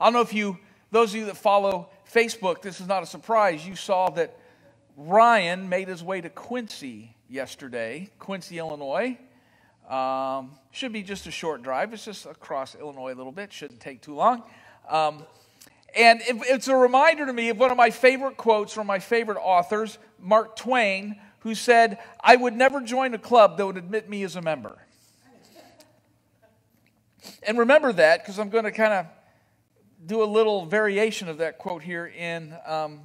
I don't know if you, those of you that follow Facebook, this is not a surprise. You saw that Ryan made his way to Quincy yesterday, Quincy, Illinois. Um, should be just a short drive. It's just across Illinois a little bit. Shouldn't take too long. Um, and it, it's a reminder to me of one of my favorite quotes from my favorite authors, Mark Twain, who said, I would never join a club that would admit me as a member. and remember that because I'm going to kind of do a little variation of that quote here in um,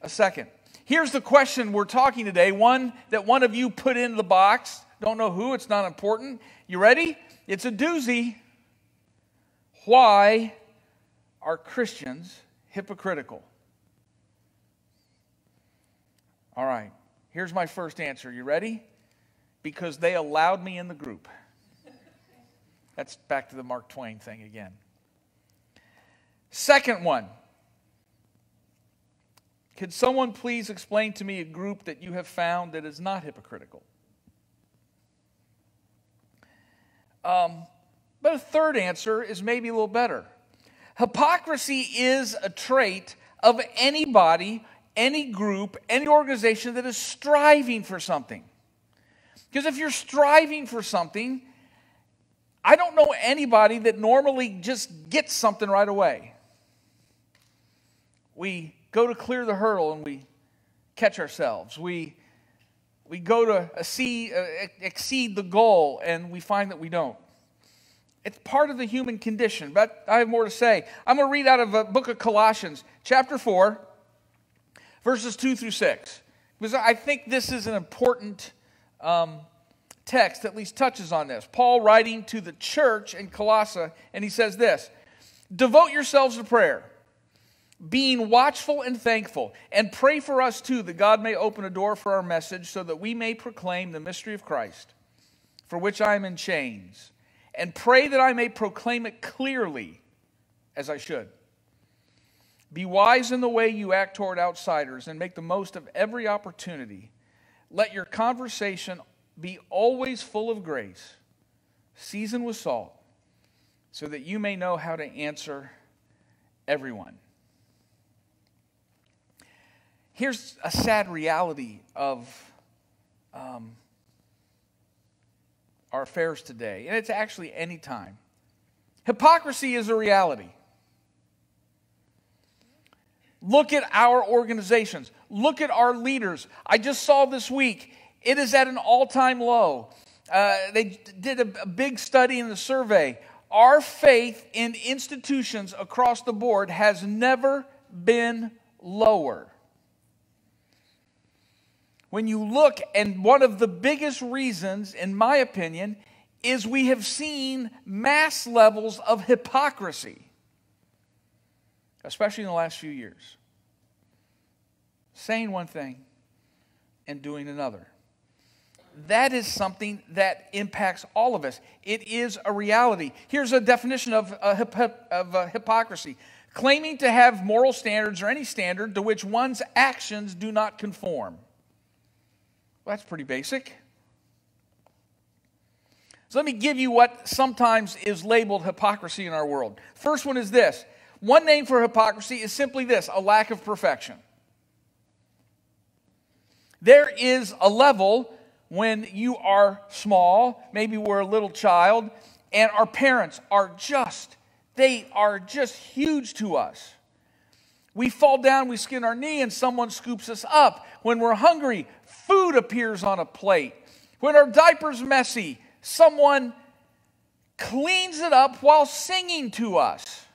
a second. Here's the question we're talking today, one that one of you put in the box. Don't know who, it's not important. You ready? It's a doozy. Why are Christians hypocritical? All right, here's my first answer. You ready? Because they allowed me in the group. That's back to the Mark Twain thing again. Second one. Could someone please explain to me a group that you have found that is not hypocritical? Um, but a third answer is maybe a little better. Hypocrisy is a trait of anybody, any group, any organization that is striving for something. Because if you're striving for something, I don't know anybody that normally just gets something right away. We go to clear the hurdle and we catch ourselves. We, we go to exceed, uh, exceed the goal and we find that we don't. It's part of the human condition, but I have more to say. I'm going to read out of a book of Colossians, chapter 4, verses 2 through 6, because I think this is an important um, text at least touches on this. Paul writing to the church in Colossae, and he says this Devote yourselves to prayer, being watchful and thankful, and pray for us too that God may open a door for our message so that we may proclaim the mystery of Christ, for which I am in chains and pray that I may proclaim it clearly as I should. Be wise in the way you act toward outsiders and make the most of every opportunity. Let your conversation be always full of grace, seasoned with salt, so that you may know how to answer everyone. Here's a sad reality of um, our affairs today, and it's actually any time. Hypocrisy is a reality. Look at our organizations. Look at our leaders. I just saw this week, it is at an all time low. Uh, they did a, a big study in the survey. Our faith in institutions across the board has never been lower when you look, and one of the biggest reasons, in my opinion, is we have seen mass levels of hypocrisy, especially in the last few years. Saying one thing and doing another. That is something that impacts all of us. It is a reality. Here's a definition of, uh, hip- of uh, hypocrisy claiming to have moral standards or any standard to which one's actions do not conform. Well, that's pretty basic. So let me give you what sometimes is labeled hypocrisy in our world. First one is this one name for hypocrisy is simply this a lack of perfection. There is a level when you are small, maybe we're a little child, and our parents are just, they are just huge to us. We fall down, we skin our knee, and someone scoops us up. When we're hungry, food appears on a plate. When our diaper's messy, someone cleans it up while singing to us.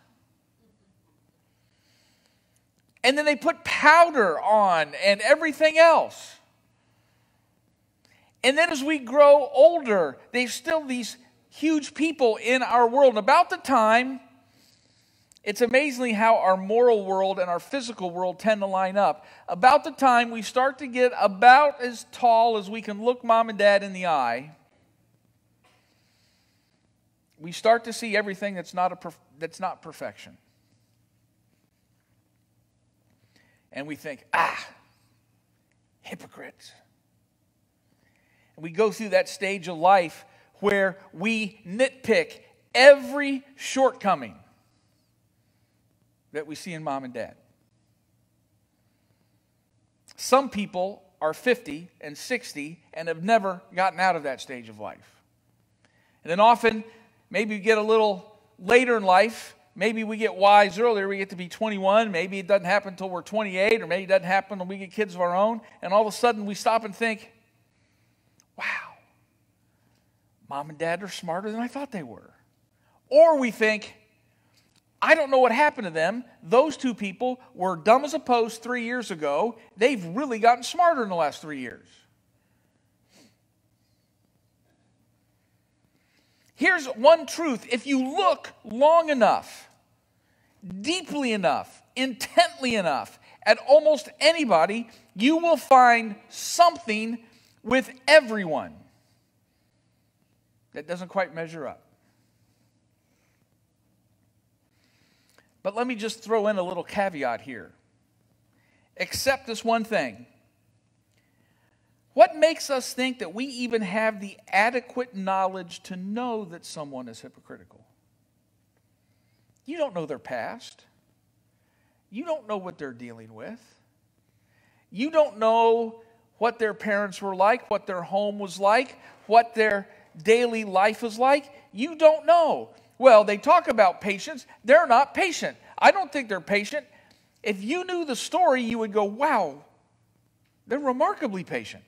And then they put powder on and everything else. And then as we grow older, there's still these huge people in our world. And about the time it's amazingly how our moral world and our physical world tend to line up. About the time we start to get about as tall as we can look mom and dad in the eye, we start to see everything that's not, a that's not perfection. And we think, ah, hypocrites. And we go through that stage of life where we nitpick every shortcoming that we see in mom and dad. Some people are 50 and 60 and have never gotten out of that stage of life. And then often, maybe you get a little later in life. Maybe we get wise earlier. We get to be 21. Maybe it doesn't happen until we're 28, or maybe it doesn't happen when we get kids of our own. And all of a sudden, we stop and think, wow, mom and dad are smarter than I thought they were. Or we think, I don't know what happened to them. Those two people were dumb as a post three years ago. They've really gotten smarter in the last three years. Here's one truth if you look long enough, deeply enough, intently enough at almost anybody, you will find something with everyone that doesn't quite measure up. But let me just throw in a little caveat here. Except this one thing. What makes us think that we even have the adequate knowledge to know that someone is hypocritical? You don't know their past. You don't know what they're dealing with. You don't know what their parents were like, what their home was like, what their daily life was like. You don't know. Well, they talk about patience. They're not patient. I don't think they're patient. If you knew the story, you would go, wow, they're remarkably patient.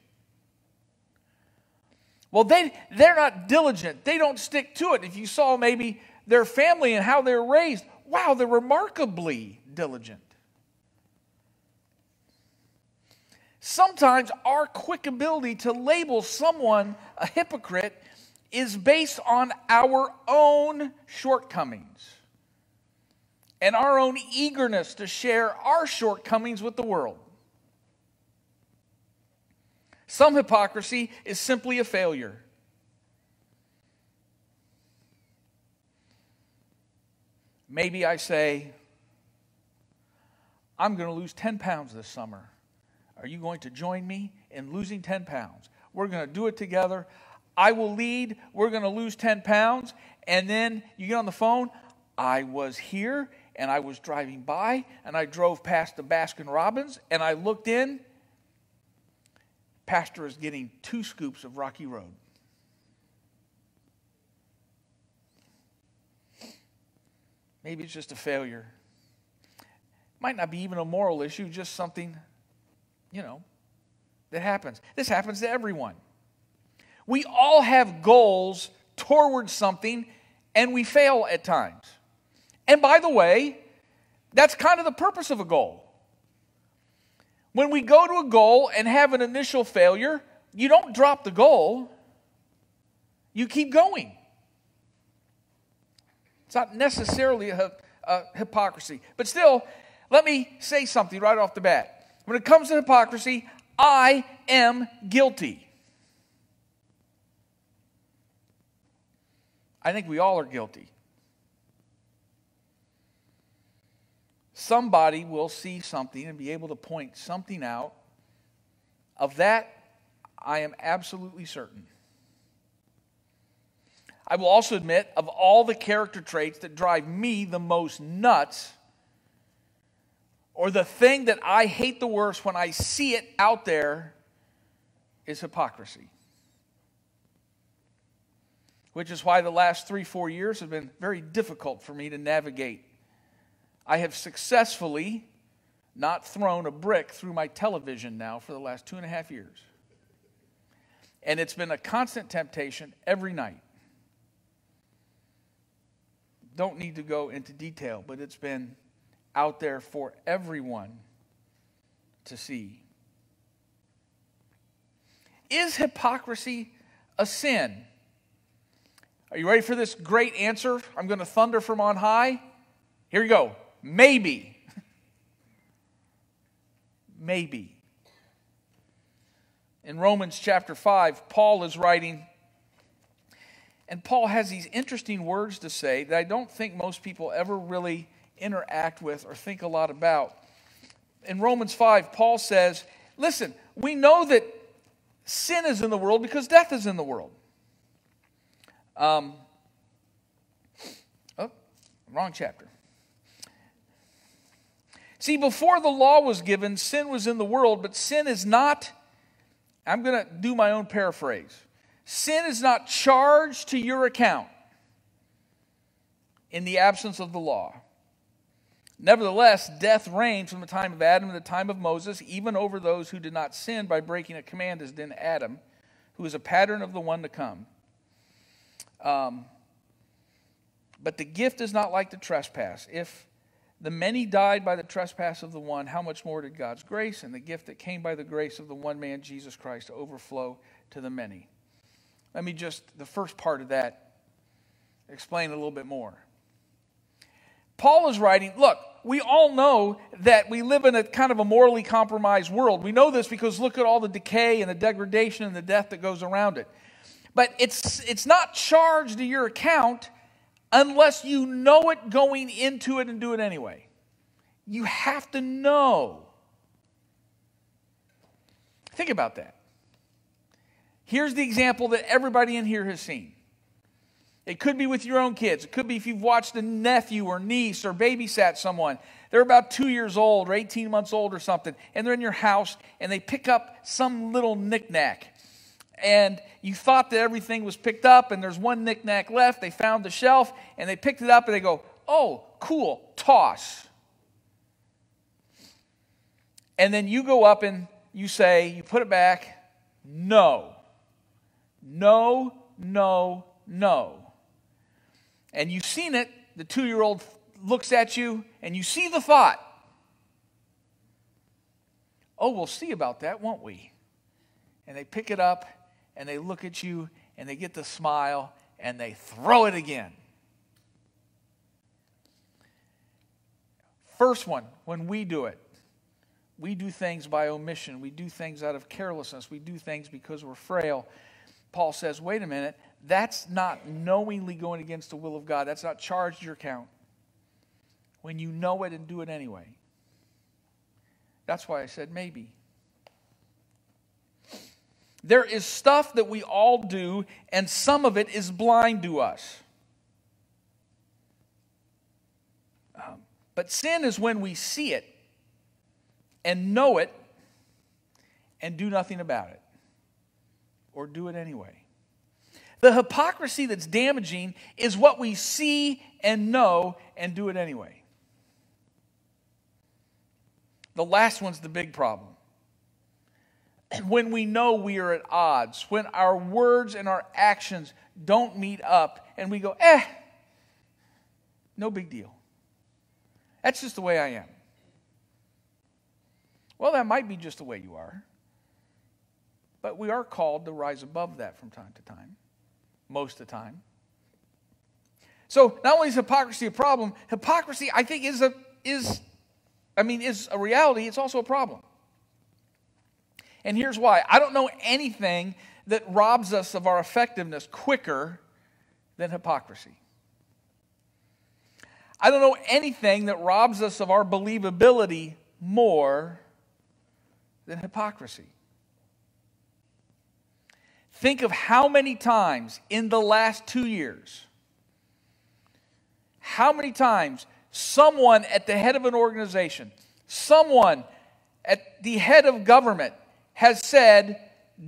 Well, they, they're not diligent. They don't stick to it. If you saw maybe their family and how they're raised, wow, they're remarkably diligent. Sometimes our quick ability to label someone a hypocrite is based on our own shortcomings and our own eagerness to share our shortcomings with the world. Some hypocrisy is simply a failure. Maybe I say, I'm going to lose 10 pounds this summer. Are you going to join me in losing 10 pounds? We're going to do it together. I will lead. We're going to lose 10 pounds. And then you get on the phone. I was here and I was driving by and I drove past the Baskin Robbins and I looked in. Pastor is getting two scoops of Rocky Road. Maybe it's just a failure. Might not be even a moral issue, just something, you know, that happens. This happens to everyone. We all have goals towards something and we fail at times. And by the way, that's kind of the purpose of a goal. When we go to a goal and have an initial failure, you don't drop the goal, you keep going. It's not necessarily a, a hypocrisy. But still, let me say something right off the bat. When it comes to hypocrisy, I am guilty. I think we all are guilty. somebody will see something and be able to point something out. Of that, I am absolutely certain. I will also admit, of all the character traits that drive me the most nuts, or the thing that I hate the worst when I see it out there, is hypocrisy. Which is why the last three, four years have been very difficult for me to navigate I have successfully not thrown a brick through my television now for the last two and a half years. And it's been a constant temptation every night. Don't need to go into detail, but it's been out there for everyone to see. Is hypocrisy a sin? Are you ready for this great answer? I'm going to thunder from on high. Here you go. Maybe. Maybe. In Romans chapter 5, Paul is writing, and Paul has these interesting words to say that I don't think most people ever really interact with or think a lot about. In Romans 5, Paul says, Listen, we know that sin is in the world because death is in the world. Um, oh, wrong chapter. See, before the law was given, sin was in the world, but sin is not, I'm going to do my own paraphrase. Sin is not charged to your account in the absence of the law. Nevertheless, death reigned from the time of Adam to the time of Moses, even over those who did not sin by breaking a command, as did Adam, who is a pattern of the one to come. Um, but the gift is not like the trespass. If the many died by the trespass of the one, how much more did God's grace and the gift that came by the grace of the one man, Jesus Christ, overflow to the many? Let me just, the first part of that, explain a little bit more. Paul is writing, look, we all know that we live in a kind of a morally compromised world. We know this because look at all the decay and the degradation and the death that goes around it. But it's, it's not charged to your account unless you know it going into it and do it anyway. You have to know. Think about that. Here's the example that everybody in here has seen. It could be with your own kids. It could be if you've watched a nephew or niece or babysat someone. They're about two years old or 18 months old or something, and they're in your house and they pick up some little knickknack and you thought that everything was picked up and there's one knickknack left. They found the shelf and they picked it up and they go, oh, cool, toss. And then you go up and you say, you put it back, no. No, no, no. And you've seen it. The two year old looks at you and you see the thought. Oh, we'll see about that, won't we? And they pick it up and they look at you and they get the smile and they throw it again. First one, when we do it, we do things by omission. We do things out of carelessness. We do things because we're frail. Paul says, wait a minute, that's not knowingly going against the will of God. That's not charged your account. When you know it and do it anyway. That's why I said maybe. There is stuff that we all do, and some of it is blind to us. Um, but sin is when we see it and know it and do nothing about it or do it anyway. The hypocrisy that's damaging is what we see and know and do it anyway. The last one's the big problem when we know we are at odds, when our words and our actions don't meet up, and we go, eh, no big deal. That's just the way I am. Well, that might be just the way you are. But we are called to rise above that from time to time, most of the time. So not only is hypocrisy a problem, hypocrisy, I think, is a is I mean, is a reality, it's also a problem. And here's why I don't know anything that robs us of our effectiveness quicker than hypocrisy. I don't know anything that robs us of our believability more than hypocrisy. Think of how many times in the last two years, how many times someone at the head of an organization, someone at the head of government, has said,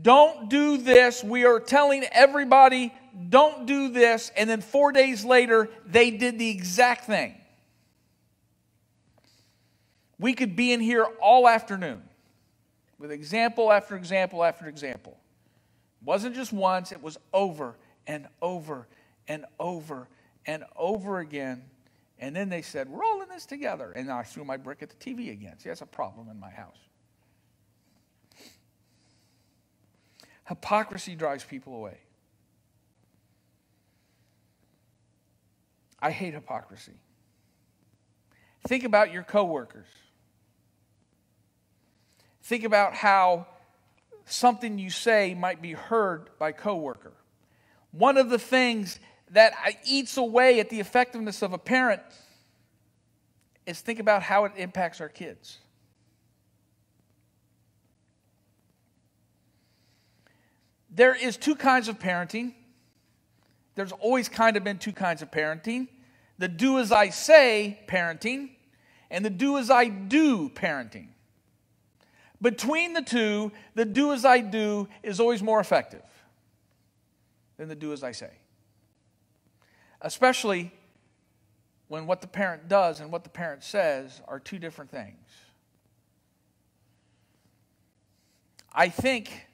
don't do this. We are telling everybody, don't do this. And then four days later, they did the exact thing. We could be in here all afternoon with example after example after example. It wasn't just once, it was over and over and over and over again. And then they said, We're all in this together. And I threw my brick at the TV again. See, that's a problem in my house. Hypocrisy drives people away. I hate hypocrisy. Think about your coworkers. Think about how something you say might be heard by coworker. One of the things that eats away at the effectiveness of a parent is think about how it impacts our kids. There is two kinds of parenting. There's always kind of been two kinds of parenting. The do as I say parenting, and the do as I do parenting. Between the two, the do as I do is always more effective than the do as I say. Especially when what the parent does and what the parent says are two different things. I think,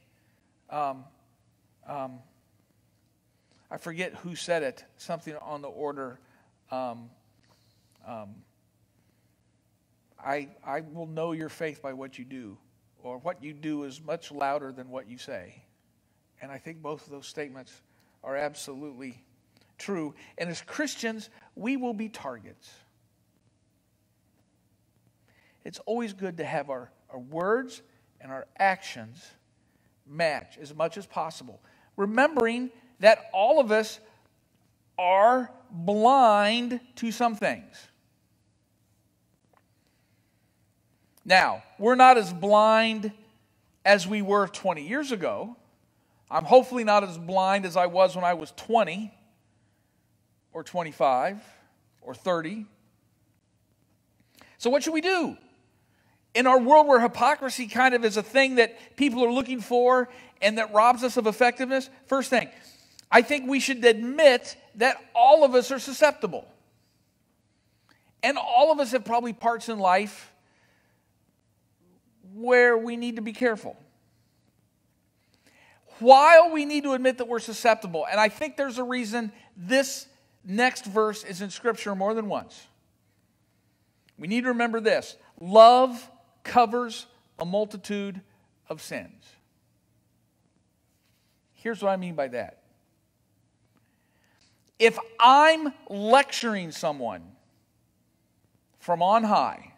um, um, I forget who said it, something on the order. Um, um, I, I will know your faith by what you do, or what you do is much louder than what you say. And I think both of those statements are absolutely true. And as Christians, we will be targets. It's always good to have our, our words and our actions match as much as possible. Remembering that all of us are blind to some things. Now, we're not as blind as we were 20 years ago. I'm hopefully not as blind as I was when I was 20 or 25 or 30. So, what should we do? In our world where hypocrisy kind of is a thing that people are looking for and that robs us of effectiveness, first thing, I think we should admit that all of us are susceptible. And all of us have probably parts in life where we need to be careful. While we need to admit that we're susceptible, and I think there's a reason this next verse is in Scripture more than once. We need to remember this love covers a multitude of sins. Here's what I mean by that if I'm lecturing someone from on high,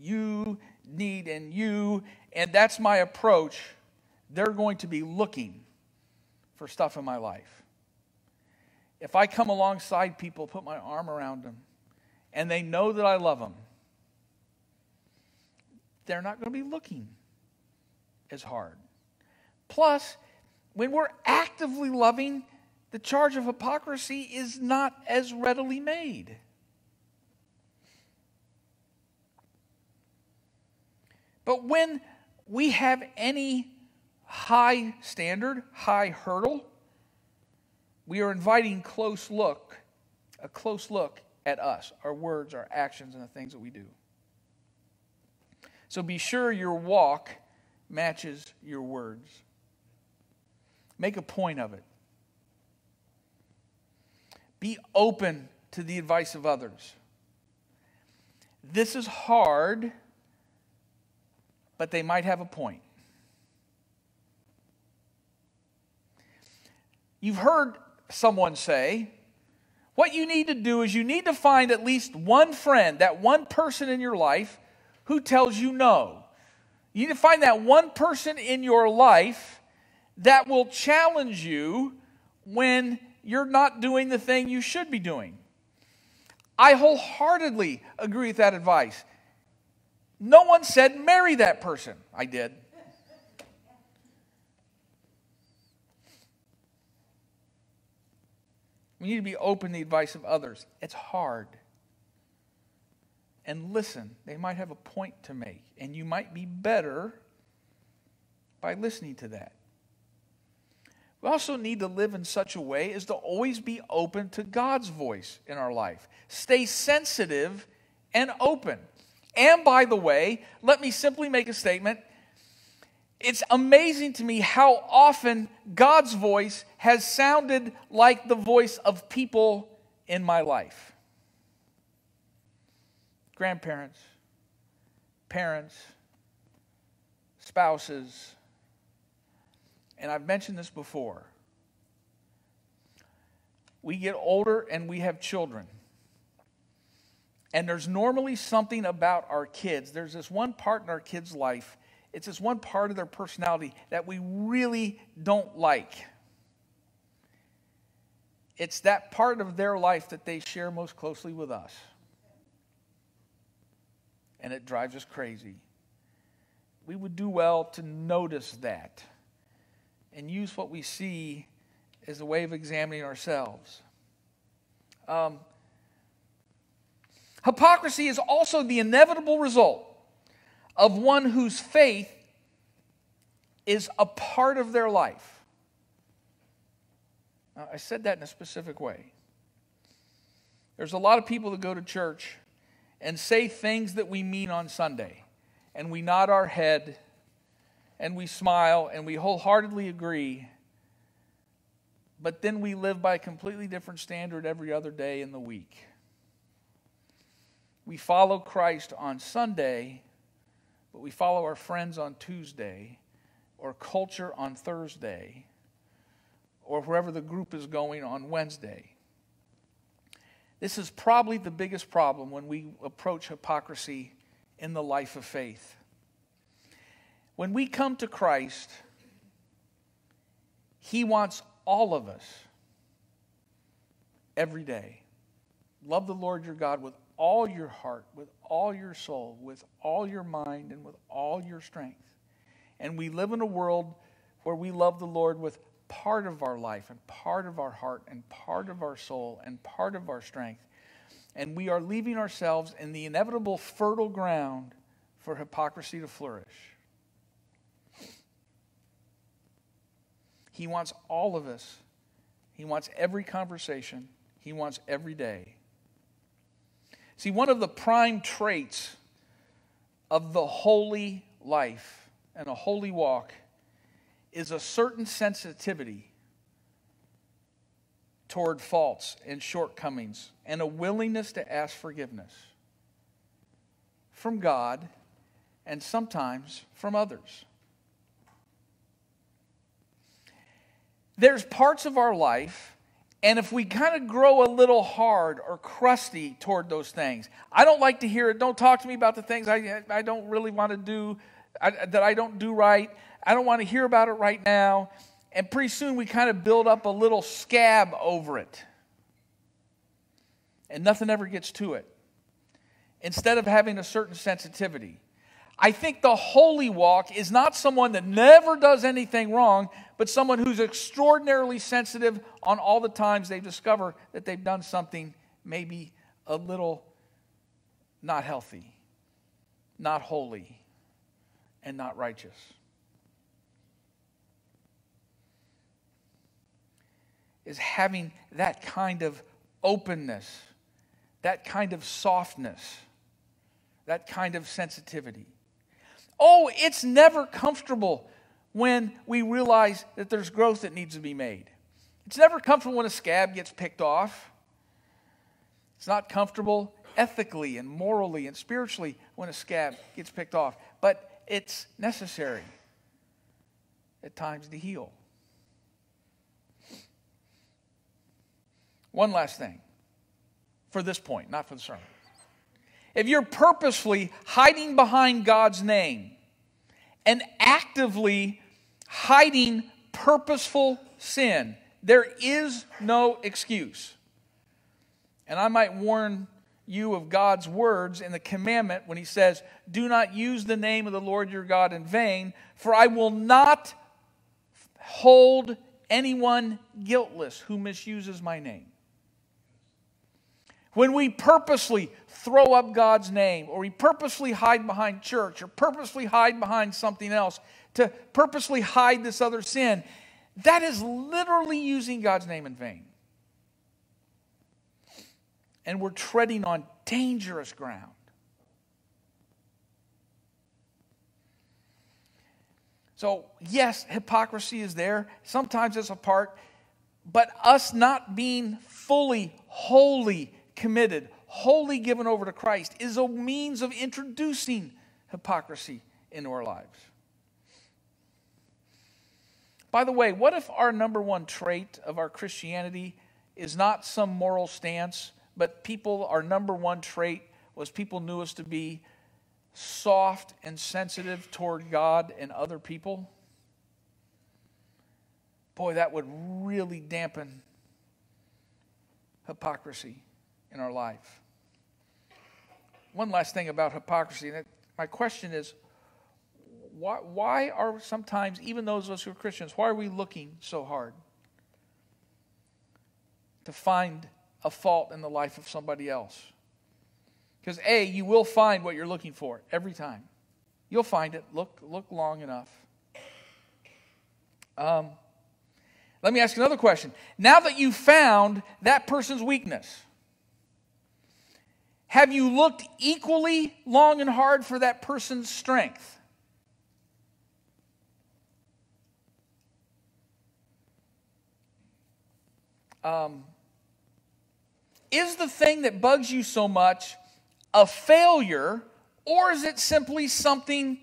you need and you, and that's my approach, they're going to be looking for stuff in my life. If I come alongside people, put my arm around them, and they know that I love them, they're not going to be looking as hard. Plus, when we're actively loving, the charge of hypocrisy is not as readily made. But when we have any high standard, high hurdle, we are inviting close look, a close look at us, our words, our actions, and the things that we do. So be sure your walk matches your words. Make a point of it. Be open to the advice of others. This is hard, but they might have a point. You've heard someone say, what you need to do is you need to find at least one friend, that one person in your life who tells you no. You need to find that one person in your life that will challenge you when you're not doing the thing you should be doing. I wholeheartedly agree with that advice. No one said marry that person. I did. We need to be open to the advice of others. It's hard. And listen, they might have a point to make, and you might be better by listening to that. We also need to live in such a way as to always be open to God's voice in our life. Stay sensitive and open. And by the way, let me simply make a statement. It's amazing to me how often God's voice has sounded like the voice of people in my life grandparents, parents, spouses, and I've mentioned this before. We get older and we have children. And there's normally something about our kids. There's this one part in our kids' life, it's this one part of their personality that we really don't like. It's that part of their life that they share most closely with us. And it drives us crazy. We would do well to notice that and use what we see as a way of examining ourselves. Um, Hypocrisy is also the inevitable result of one whose faith is a part of their life. Now, I said that in a specific way. There's a lot of people that go to church and say things that we mean on Sunday, and we nod our head and we smile and we wholeheartedly agree, but then we live by a completely different standard every other day in the week. We follow Christ on Sunday, but we follow our friends on Tuesday, or culture on Thursday, or wherever the group is going on Wednesday. This is probably the biggest problem when we approach hypocrisy in the life of faith. When we come to Christ, He wants all of us every day. Love the Lord your God with all your heart, with all your soul, with all your mind, and with all your strength. And we live in a world where we love the Lord with part of our life and part of our heart and part of our soul and part of our strength. And we are leaving ourselves in the inevitable fertile ground for hypocrisy to flourish. He wants all of us. He wants every conversation. He wants every day. See, one of the prime traits of the holy life and a holy walk is a certain sensitivity toward faults and shortcomings and a willingness to ask forgiveness from God and sometimes from others. There's parts of our life, and if we kind of grow a little hard or crusty toward those things, I don't like to hear it. Don't talk to me about the things I, I don't really want to do, I, that I don't do right. I don't want to hear about it right now. And pretty soon we kind of build up a little scab over it. And nothing ever gets to it. Instead of having a certain sensitivity. I think the holy walk is not someone that never does anything wrong, but someone who's extraordinarily sensitive on all the times they discover that they've done something maybe a little not healthy, not holy, and not righteous. Is having that kind of openness, that kind of softness, that kind of sensitivity. Oh, it's never comfortable when we realize that there's growth that needs to be made. It's never comfortable when a scab gets picked off. It's not comfortable ethically and morally and spiritually when a scab gets picked off, but it's necessary at times to heal. One last thing for this point, not for the sermon. If you're purposefully hiding behind God's name and actively hiding purposeful sin, there is no excuse. And I might warn you of God's words in the commandment when He says, Do not use the name of the Lord your God in vain, for I will not hold anyone guiltless who misuses my name. When we purposely throw up God's name, or we purposely hide behind church, or purposely hide behind something else, to purposely hide this other sin, that is literally using God's name in vain. And we're treading on dangerous ground. So, yes, hypocrisy is there. Sometimes it's a part, but us not being fully, wholly, committed, wholly given over to Christ, is a means of introducing hypocrisy into our lives. By the way, what if our number one trait of our Christianity is not some moral stance, but people, our number one trait was people knew us to be soft and sensitive toward God and other people? Boy, that would really dampen hypocrisy in our life. One last thing about hypocrisy. And my question is why, why are sometimes, even those of us who are Christians, why are we looking so hard to find a fault in the life of somebody else? Because A, you will find what you're looking for every time. You'll find it. Look, look long enough. Um, let me ask another question. Now that you've found that person's weakness, have you looked equally long and hard for that person's strength? Um, is the thing that bugs you so much a failure, or is it simply something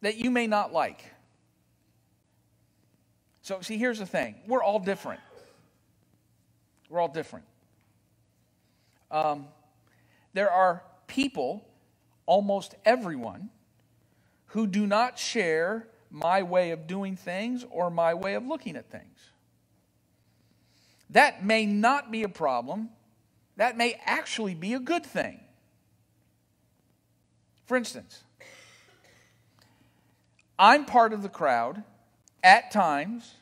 that you may not like? So, see, here's the thing we're all different. We're all different. Um, there are people, almost everyone, who do not share my way of doing things or my way of looking at things. That may not be a problem. That may actually be a good thing. For instance, I'm part of the crowd at times.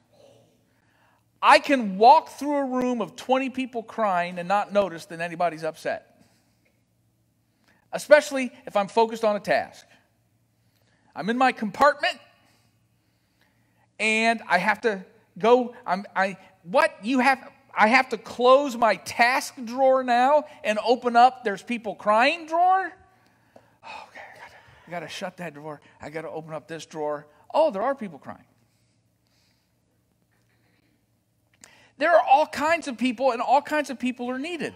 I can walk through a room of 20 people crying and not notice that anybody's upset, especially if I'm focused on a task. I'm in my compartment and I have to go. I'm, I, what you have, I have to close my task drawer now and open up there's people crying drawer. Oh, okay, I gotta, I gotta shut that drawer. I gotta open up this drawer. Oh, there are people crying. There are all kinds of people, and all kinds of people are needed.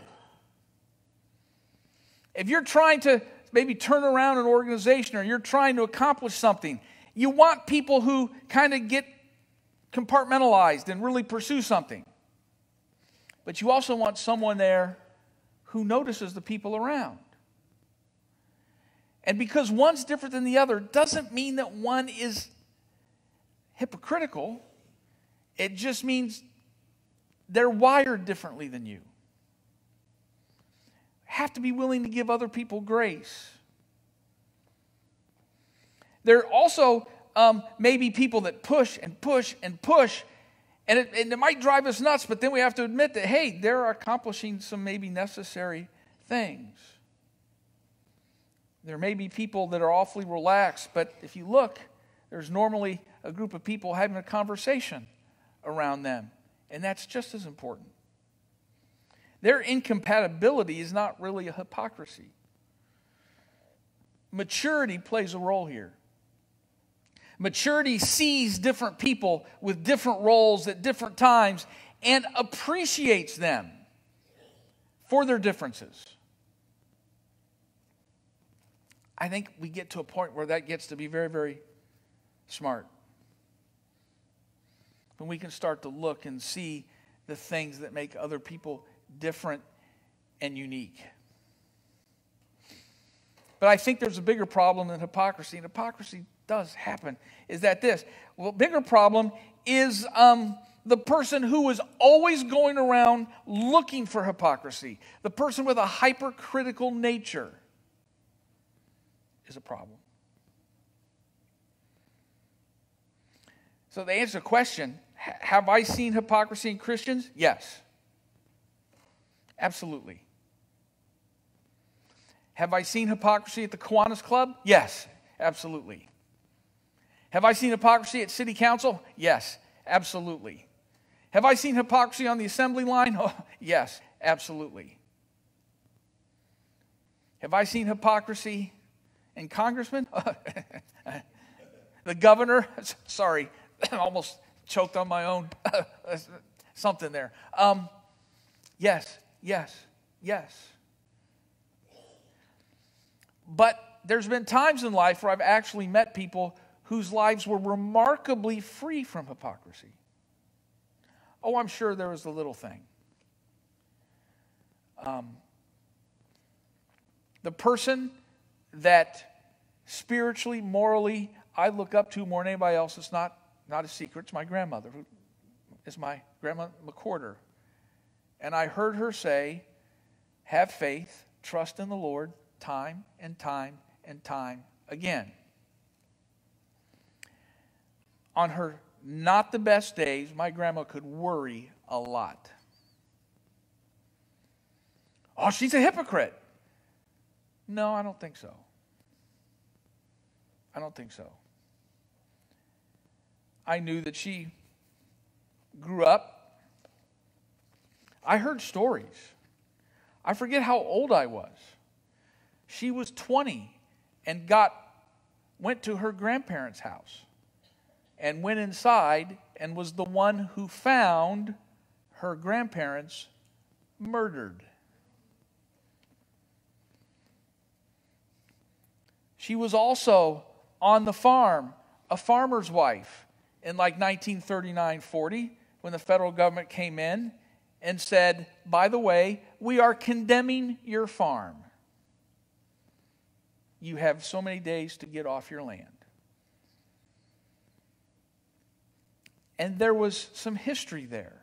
If you're trying to maybe turn around an organization or you're trying to accomplish something, you want people who kind of get compartmentalized and really pursue something. But you also want someone there who notices the people around. And because one's different than the other doesn't mean that one is hypocritical. It just means they're wired differently than you. Have to be willing to give other people grace. There also um, maybe people that push and push and push and it, and it might drive us nuts, but then we have to admit that, hey, they're accomplishing some maybe necessary things. There may be people that are awfully relaxed, but if you look, there's normally a group of people having a conversation around them, and that's just as important. Their incompatibility is not really a hypocrisy. Maturity plays a role here. Maturity sees different people with different roles at different times and appreciates them for their differences. I think we get to a point where that gets to be very, very smart. When we can start to look and see the things that make other people different and unique. But I think there's a bigger problem than hypocrisy, and hypocrisy does happen is that this. Well bigger problem is um, the person who is always going around looking for hypocrisy. The person with a hypercritical nature is a problem. So to answer the question have i seen hypocrisy in christians? Yes absolutely have i seen hypocrisy at the kiwanis club yes absolutely have I seen hypocrisy at city council? Yes, absolutely. Have I seen hypocrisy on the assembly line? Oh, yes, absolutely. Have I seen hypocrisy in congressmen? the governor? Sorry, almost choked on my own something there. Um, yes, yes, yes. But there's been times in life where I've actually met people whose lives were remarkably free from hypocrisy. Oh, I'm sure there was a little thing. Um, the person that spiritually, morally, I look up to more than anybody else, it's not, not a secret, it's my grandmother, who is my grandma McCorder. And I heard her say, Have faith, trust in the Lord, time and time and time again on her not the best days, my grandma could worry a lot. Oh, she's a hypocrite. No, I don't think so. I don't think so. I knew that she grew up. I heard stories. I forget how old I was. She was 20 and got went to her grandparents' house and went inside and was the one who found her grandparents murdered. She was also on the farm, a farmer's wife, in like 1939 40, when the federal government came in and said, by the way, we are condemning your farm. You have so many days to get off your land. And there was some history there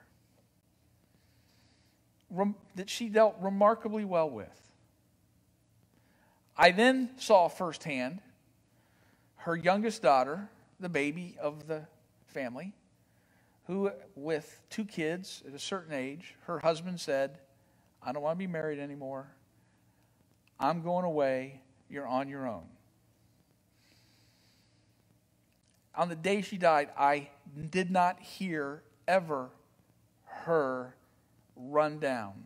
that she dealt remarkably well with. I then saw firsthand her youngest daughter, the baby of the family, who, with two kids at a certain age, her husband said, I don't want to be married anymore. I'm going away. You're on your own. On the day she died, I did not hear ever her run down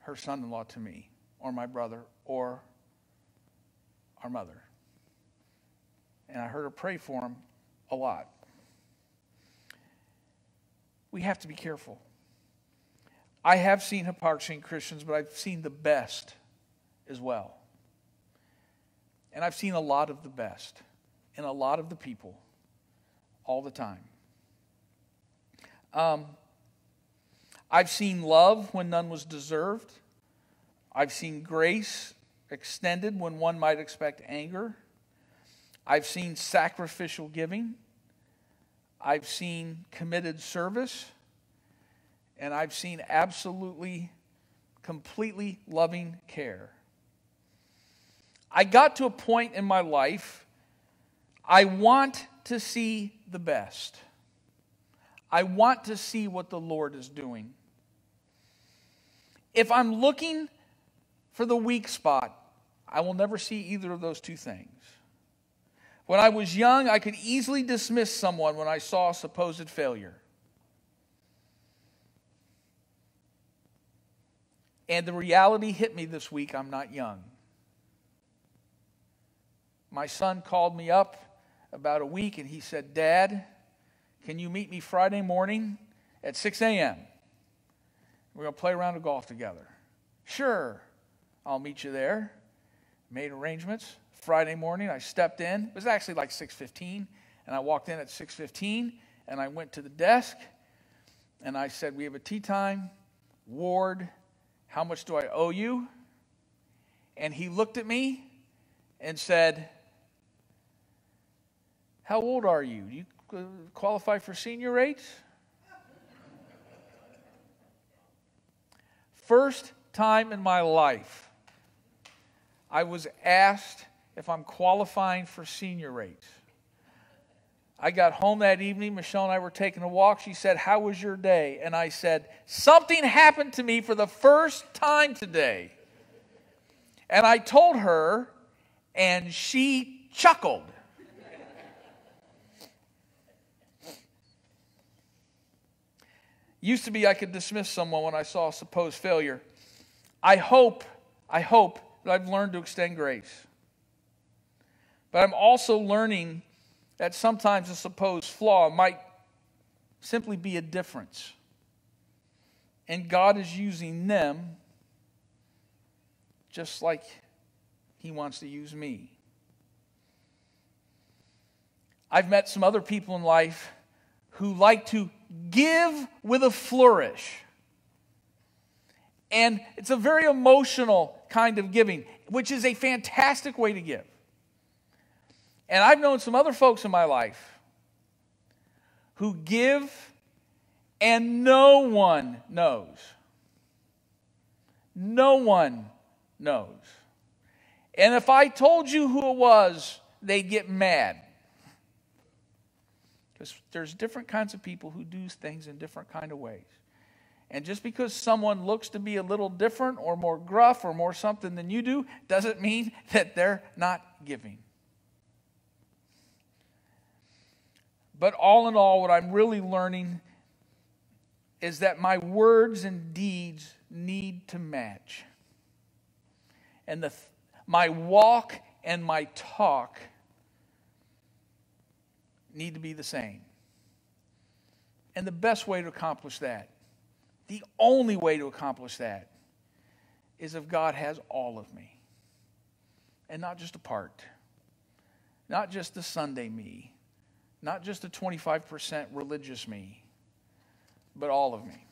her son in law to me, or my brother, or our mother. And I heard her pray for him a lot. We have to be careful. I have seen hypocrisy in Christians, but I've seen the best as well. And I've seen a lot of the best in a lot of the people all the time. Um, I've seen love when none was deserved. I've seen grace extended when one might expect anger. I've seen sacrificial giving. I've seen committed service. And I've seen absolutely, completely loving care. I got to a point in my life, I want to see the best. I want to see what the Lord is doing. If I'm looking for the weak spot, I will never see either of those two things. When I was young, I could easily dismiss someone when I saw a supposed failure. And the reality hit me this week I'm not young. My son called me up about a week and he said, Dad, can you meet me Friday morning at 6 a.m.? We're going to play around of golf together. Sure, I'll meet you there. Made arrangements. Friday morning, I stepped in. It was actually like 6:15, and I walked in at 6:15, and I went to the desk, and I said, "We have a tee time. Ward, how much do I owe you?" And he looked at me and said, "How old are you? Do you qualify for senior rates?" First time in my life, I was asked if I'm qualifying for senior rates. I got home that evening. Michelle and I were taking a walk. She said, How was your day? And I said, Something happened to me for the first time today. And I told her, and she chuckled. Used to be I could dismiss someone when I saw a supposed failure. I hope, I hope that I've learned to extend grace. But I'm also learning that sometimes a supposed flaw might simply be a difference. And God is using them just like He wants to use me. I've met some other people in life who like to give with a flourish. And it's a very emotional kind of giving, which is a fantastic way to give. And I've known some other folks in my life who give and no one knows. No one knows. And if I told you who it was, they'd get mad. Because there's different kinds of people who do things in different kind of ways. And just because someone looks to be a little different or more gruff or more something than you do doesn't mean that they're not giving. But all in all, what I'm really learning is that my words and deeds need to match. And the, my walk and my talk need to be the same. And the best way to accomplish that, the only way to accomplish that, is if God has all of me and not just a part, not just the Sunday me, not just the 25% religious me, but all of me.